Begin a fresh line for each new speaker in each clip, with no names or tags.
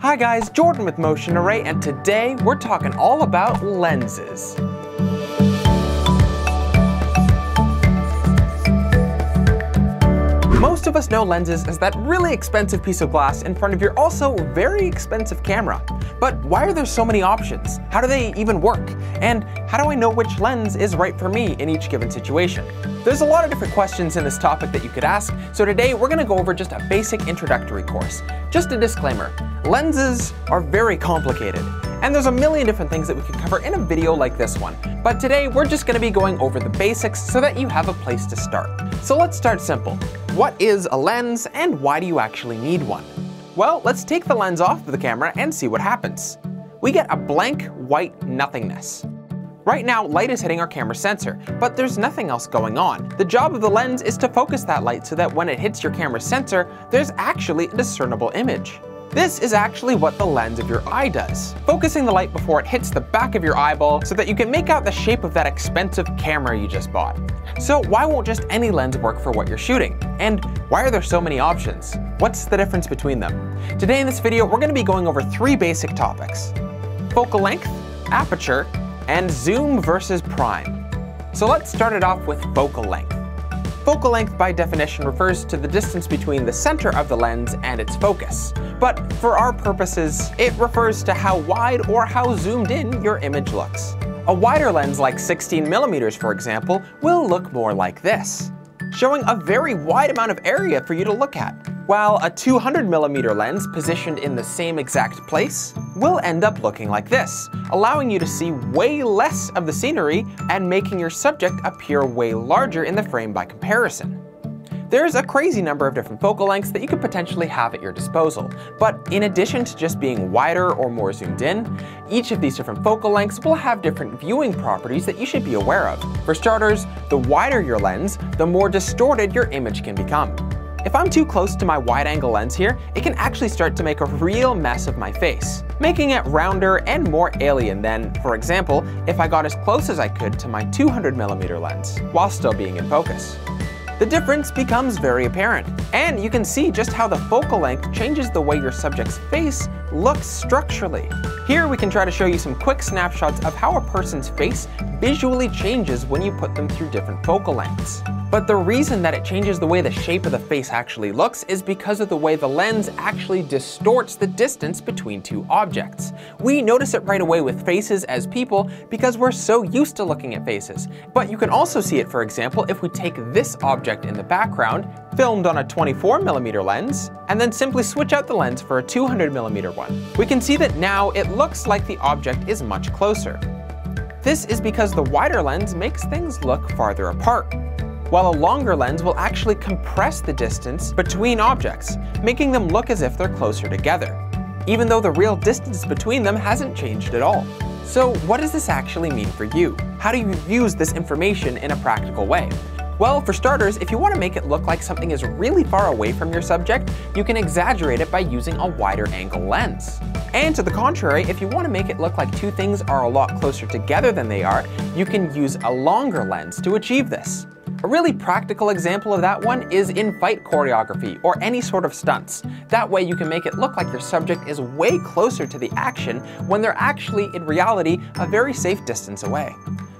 Hi guys, Jordan with Motion Array, and today we're talking all about lenses. Most of us know lenses as that really expensive piece of glass in front of your also very expensive camera. But why are there so many options? How do they even work? And how do I know which lens is right for me in each given situation? There's a lot of different questions in this topic that you could ask, so today we're going to go over just a basic introductory course. Just a disclaimer, lenses are very complicated, and there's a million different things that we could cover in a video like this one. But today we're just going to be going over the basics so that you have a place to start. So let's start simple. What is a lens and why do you actually need one? Well, let's take the lens off of the camera and see what happens. We get a blank white nothingness. Right now, light is hitting our camera sensor, but there's nothing else going on. The job of the lens is to focus that light so that when it hits your camera sensor, there's actually a discernible image. This is actually what the lens of your eye does, focusing the light before it hits the back of your eyeball so that you can make out the shape of that expensive camera you just bought. So why won't just any lens work for what you're shooting? And why are there so many options? What's the difference between them? Today in this video, we're going to be going over three basic topics. Focal length, aperture, and zoom versus prime. So let's start it off with focal length. Focal length by definition refers to the distance between the center of the lens and its focus. But for our purposes, it refers to how wide or how zoomed in your image looks. A wider lens like 16 millimeters, for example, will look more like this, showing a very wide amount of area for you to look at while a 200mm lens positioned in the same exact place will end up looking like this, allowing you to see way less of the scenery and making your subject appear way larger in the frame by comparison. There's a crazy number of different focal lengths that you could potentially have at your disposal, but in addition to just being wider or more zoomed in, each of these different focal lengths will have different viewing properties that you should be aware of. For starters, the wider your lens, the more distorted your image can become. If I'm too close to my wide angle lens here, it can actually start to make a real mess of my face, making it rounder and more alien than, for example, if I got as close as I could to my 200mm lens, while still being in focus. The difference becomes very apparent, and you can see just how the focal length changes the way your subject's face looks structurally. Here we can try to show you some quick snapshots of how a person's face visually changes when you put them through different focal lengths. But the reason that it changes the way the shape of the face actually looks is because of the way the lens actually distorts the distance between two objects. We notice it right away with faces as people because we're so used to looking at faces. But you can also see it, for example, if we take this object in the background, filmed on a 24mm lens, and then simply switch out the lens for a 200mm one. We can see that now it looks like the object is much closer. This is because the wider lens makes things look farther apart while a longer lens will actually compress the distance between objects, making them look as if they're closer together, even though the real distance between them hasn't changed at all. So what does this actually mean for you? How do you use this information in a practical way? Well, for starters, if you want to make it look like something is really far away from your subject, you can exaggerate it by using a wider angle lens. And to the contrary, if you want to make it look like two things are a lot closer together than they are, you can use a longer lens to achieve this. A really practical example of that one is in fight choreography or any sort of stunts. That way you can make it look like your subject is way closer to the action when they're actually, in reality, a very safe distance away.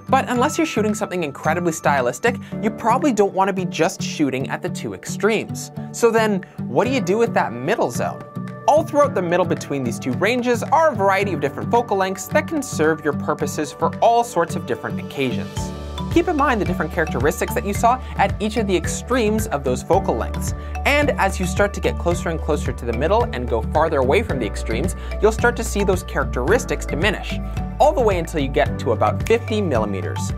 But unless you're shooting something incredibly stylistic, you probably don't want to be just shooting at the two extremes. So then, what do you do with that middle zone? All throughout the middle between these two ranges are a variety of different focal lengths that can serve your purposes for all sorts of different occasions. Keep in mind the different characteristics that you saw at each of the extremes of those focal lengths. And as you start to get closer and closer to the middle and go farther away from the extremes, you'll start to see those characteristics diminish, all the way until you get to about 50 millimeters.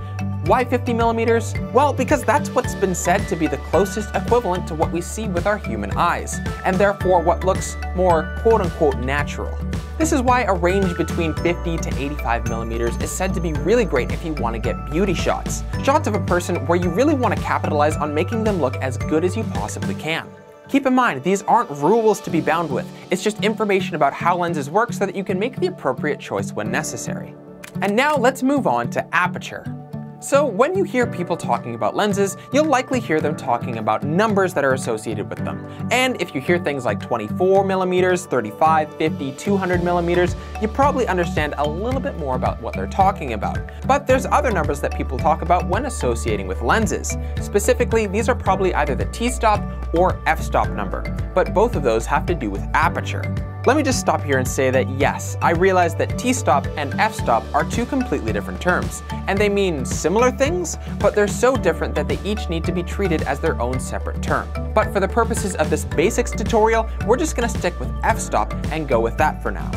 Why 50 millimeters? Well, because that's what's been said to be the closest equivalent to what we see with our human eyes, and therefore what looks more quote-unquote natural. This is why a range between 50 to 85 millimeters is said to be really great if you want to get beauty shots. Shots of a person where you really want to capitalize on making them look as good as you possibly can. Keep in mind, these aren't rules to be bound with, it's just information about how lenses work so that you can make the appropriate choice when necessary. And now let's move on to aperture. So when you hear people talking about lenses, you'll likely hear them talking about numbers that are associated with them. And if you hear things like 24 millimeters, 35, 50, 200 millimeters, you probably understand a little bit more about what they're talking about. But there's other numbers that people talk about when associating with lenses. Specifically, these are probably either the t-stop or f-stop number, but both of those have to do with aperture. Let me just stop here and say that yes, I realize that t-stop and f-stop are two completely different terms, and they mean similar things, but they're so different that they each need to be treated as their own separate term. But for the purposes of this basics tutorial, we're just gonna stick with f-stop and go with that for now.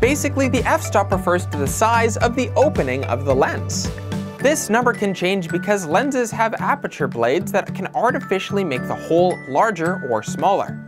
Basically, the f-stop refers to the size of the opening of the lens. This number can change because lenses have aperture blades that can artificially make the hole larger or smaller.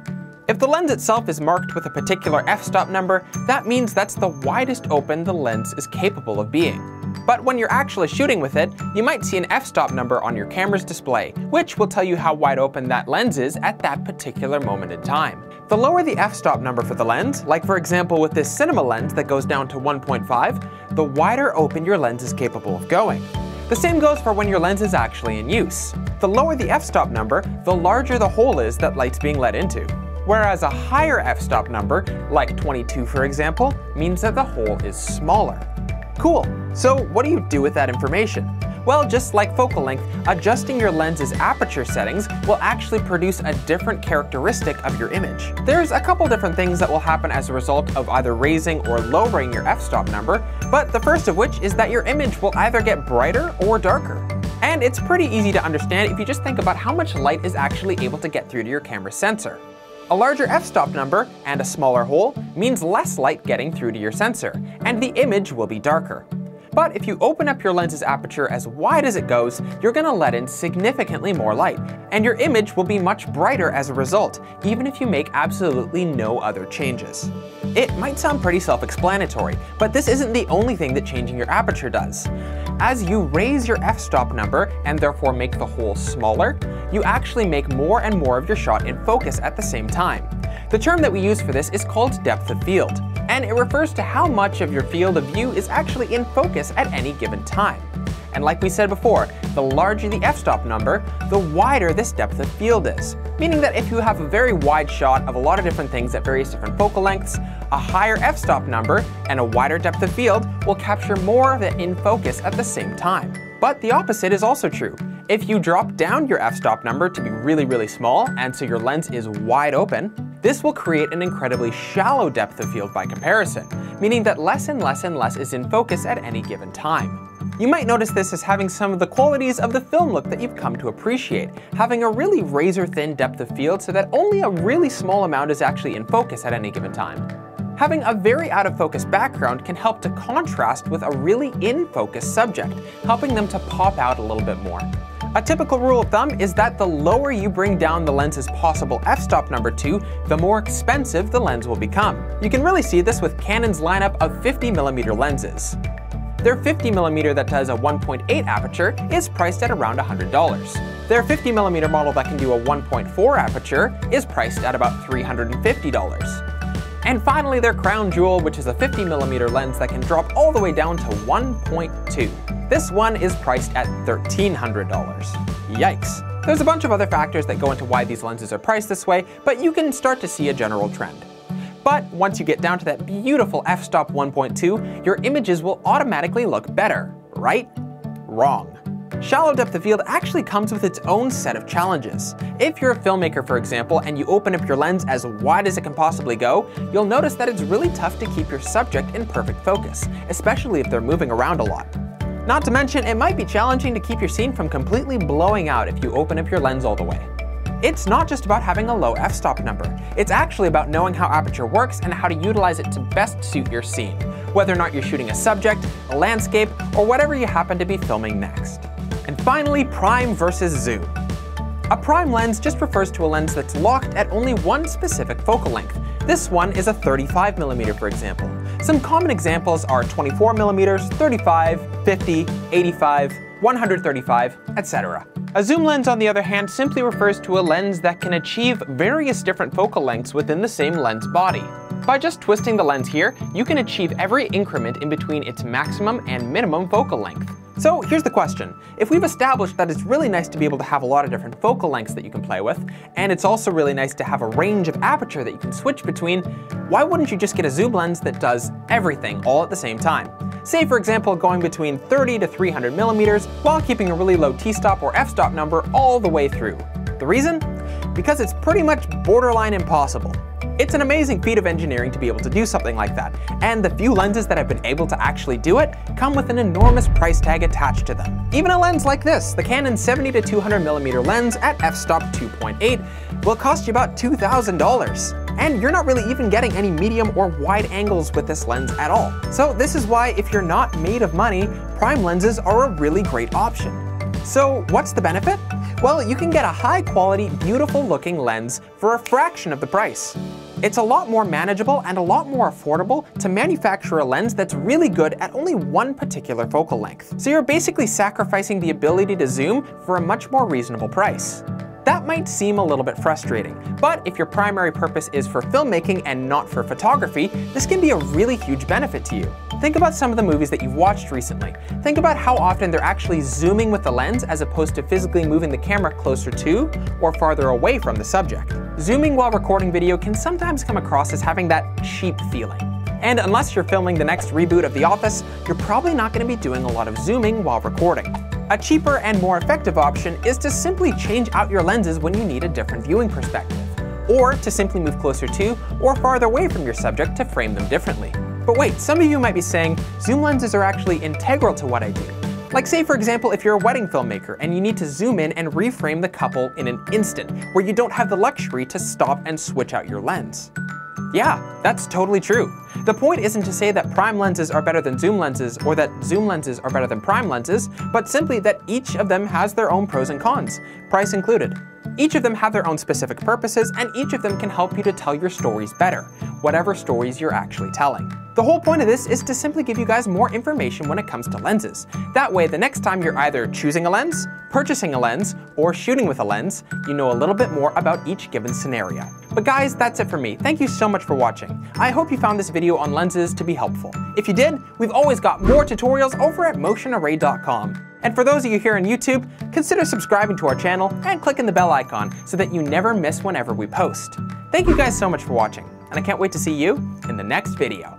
If the lens itself is marked with a particular f-stop number, that means that's the widest open the lens is capable of being. But when you're actually shooting with it, you might see an f-stop number on your camera's display, which will tell you how wide open that lens is at that particular moment in time. The lower the f-stop number for the lens, like for example with this cinema lens that goes down to 1.5, the wider open your lens is capable of going. The same goes for when your lens is actually in use. The lower the f-stop number, the larger the hole is that light's being let into whereas a higher f-stop number, like 22 for example, means that the hole is smaller. Cool, so what do you do with that information? Well, just like focal length, adjusting your lens's aperture settings will actually produce a different characteristic of your image. There's a couple different things that will happen as a result of either raising or lowering your f-stop number, but the first of which is that your image will either get brighter or darker. And it's pretty easy to understand if you just think about how much light is actually able to get through to your camera sensor. A larger f-stop number and a smaller hole means less light getting through to your sensor, and the image will be darker. But if you open up your lens's aperture as wide as it goes, you're gonna let in significantly more light, and your image will be much brighter as a result, even if you make absolutely no other changes. It might sound pretty self-explanatory, but this isn't the only thing that changing your aperture does. As you raise your f-stop number and therefore make the hole smaller, you actually make more and more of your shot in focus at the same time. The term that we use for this is called depth of field, and it refers to how much of your field of view is actually in focus at any given time. And like we said before, the larger the f-stop number, the wider this depth of field is. Meaning that if you have a very wide shot of a lot of different things at various different focal lengths, a higher f-stop number and a wider depth of field will capture more of it in focus at the same time. But the opposite is also true. If you drop down your f-stop number to be really, really small, and so your lens is wide open, this will create an incredibly shallow depth of field by comparison, meaning that less and less and less is in focus at any given time. You might notice this as having some of the qualities of the film look that you've come to appreciate, having a really razor thin depth of field so that only a really small amount is actually in focus at any given time. Having a very out of focus background can help to contrast with a really in focus subject, helping them to pop out a little bit more. A typical rule of thumb is that the lower you bring down the lens's possible f-stop number to, the more expensive the lens will become. You can really see this with Canon's lineup of 50mm lenses. Their 50mm that does a 1.8 aperture is priced at around $100. Their 50mm model that can do a 1.4 aperture is priced at about $350. And finally their crown jewel, which is a 50mm lens that can drop all the way down to 1.2. This one is priced at $1,300. Yikes. There's a bunch of other factors that go into why these lenses are priced this way, but you can start to see a general trend. But once you get down to that beautiful f-stop 1.2, your images will automatically look better, right? Wrong. Shallow depth of field actually comes with its own set of challenges. If you're a filmmaker, for example, and you open up your lens as wide as it can possibly go, you'll notice that it's really tough to keep your subject in perfect focus, especially if they're moving around a lot. Not to mention, it might be challenging to keep your scene from completely blowing out if you open up your lens all the way. It's not just about having a low f-stop number. It's actually about knowing how aperture works and how to utilize it to best suit your scene, whether or not you're shooting a subject, a landscape, or whatever you happen to be filming next. And finally, prime versus zoom. A prime lens just refers to a lens that's locked at only one specific focal length. This one is a 35mm for example. Some common examples are 24mm, 35, 50, 85, 135, etc. A zoom lens, on the other hand, simply refers to a lens that can achieve various different focal lengths within the same lens body. By just twisting the lens here, you can achieve every increment in between its maximum and minimum focal length. So here's the question. If we've established that it's really nice to be able to have a lot of different focal lengths that you can play with, and it's also really nice to have a range of aperture that you can switch between, why wouldn't you just get a zoom lens that does everything all at the same time? Say for example going between 30 to 300 millimeters while keeping a really low t-stop or f-stop number all the way through. The reason? Because it's pretty much borderline impossible. It's an amazing feat of engineering to be able to do something like that, and the few lenses that have been able to actually do it come with an enormous price tag attached to them. Even a lens like this, the Canon 70 to 200 millimeter lens at f-stop 2.8, will cost you about $2,000. And you're not really even getting any medium or wide angles with this lens at all. So this is why if you're not made of money, prime lenses are a really great option. So what's the benefit? Well, you can get a high quality, beautiful looking lens for a fraction of the price. It's a lot more manageable and a lot more affordable to manufacture a lens that's really good at only one particular focal length. So you're basically sacrificing the ability to zoom for a much more reasonable price. That might seem a little bit frustrating, but if your primary purpose is for filmmaking and not for photography, this can be a really huge benefit to you. Think about some of the movies that you've watched recently. Think about how often they're actually zooming with the lens as opposed to physically moving the camera closer to or farther away from the subject. Zooming while recording video can sometimes come across as having that cheap feeling. And unless you're filming the next reboot of The Office, you're probably not going to be doing a lot of zooming while recording. A cheaper and more effective option is to simply change out your lenses when you need a different viewing perspective, or to simply move closer to or farther away from your subject to frame them differently. But wait, some of you might be saying, zoom lenses are actually integral to what I do. Like say for example if you're a wedding filmmaker and you need to zoom in and reframe the couple in an instant, where you don't have the luxury to stop and switch out your lens. Yeah, that's totally true. The point isn't to say that prime lenses are better than zoom lenses or that zoom lenses are better than prime lenses, but simply that each of them has their own pros and cons, price included. Each of them have their own specific purposes and each of them can help you to tell your stories better, whatever stories you're actually telling. The whole point of this is to simply give you guys more information when it comes to lenses. That way, the next time you're either choosing a lens, purchasing a lens, or shooting with a lens, you know a little bit more about each given scenario. But guys, that's it for me. Thank you so much for watching. I hope you found this video on lenses to be helpful. If you did, we've always got more tutorials over at motionarray.com. And for those of you here on YouTube, consider subscribing to our channel and clicking the bell icon so that you never miss whenever we post. Thank you guys so much for watching, and I can't wait to see you in the next video.